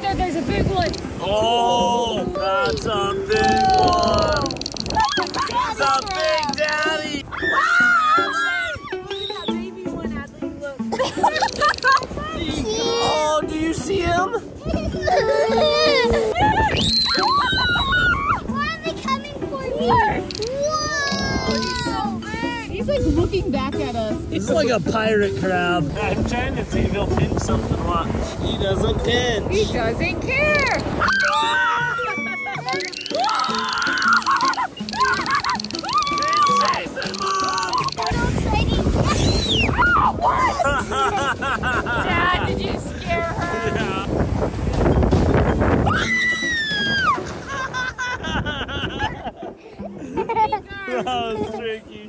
there, there's a big one. Oh, that's a big one. That's a big daddy. Oh, do you see him? Why are they coming for me? Whoa! He's like looking back at us. He's like a pirate crab. I'm trying to see if he'll pinch something. He doesn't care. He doesn't care. Dad, did you scare her? Yeah. that was tricky.